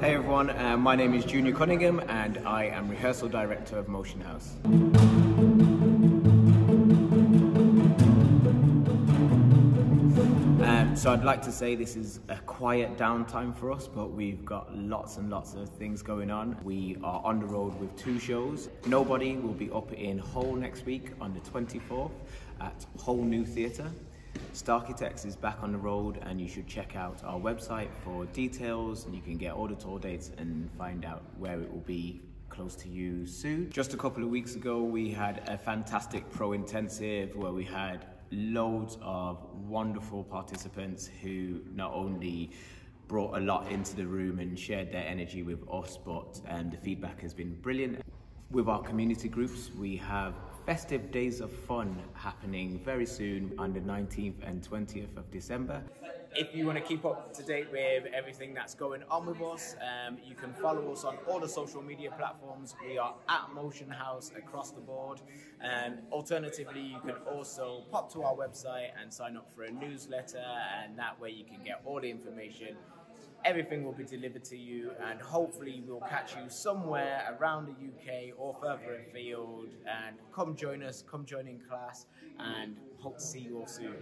Hey everyone, uh, my name is Junior Cunningham and I am Rehearsal Director of Motionhouse. Um, so I'd like to say this is a quiet downtime for us, but we've got lots and lots of things going on. We are on the road with two shows. Nobody will be up in Hull next week on the 24th at Hull New Theatre. Starchitects is back on the road and you should check out our website for details and you can get all the tour dates and find out where it will be close to you soon. Just a couple of weeks ago we had a fantastic pro intensive where we had loads of wonderful participants who not only brought a lot into the room and shared their energy with us but um, the feedback has been brilliant. With our community groups we have festive days of fun happening very soon on the 19th and 20th of December. If you want to keep up to date with everything that's going on with us, um, you can follow us on all the social media platforms. We are at Motionhouse across the board. And alternatively, you can also pop to our website and sign up for a newsletter, and that way you can get all the information everything will be delivered to you and hopefully we'll catch you somewhere around the UK or further afield and come join us, come join in class and hope to see you all soon.